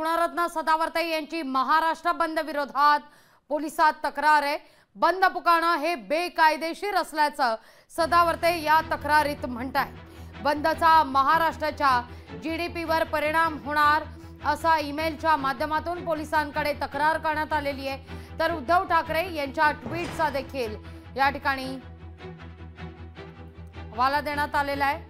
गुणरत्न सदावर्ते यांची महाराष्ट्र बंद विरोधात पोलिसात तक्रार आहे. बंद पुकारणं हे बेकायदेशीर असल्याचं सदावर्ते या तक्रारीत म्हणताय बंदचा महाराष्ट्राच्या जी डी पीवर परिणाम होणार असा ईमेलच्या माध्यमातून पोलिसांकडे तक्रार करण्यात आलेली आहे. तर उद्धव ठाकरे यांच्या ट्विटचा देखील या ठिकाणी हवाला देण्यात आलेला आहे.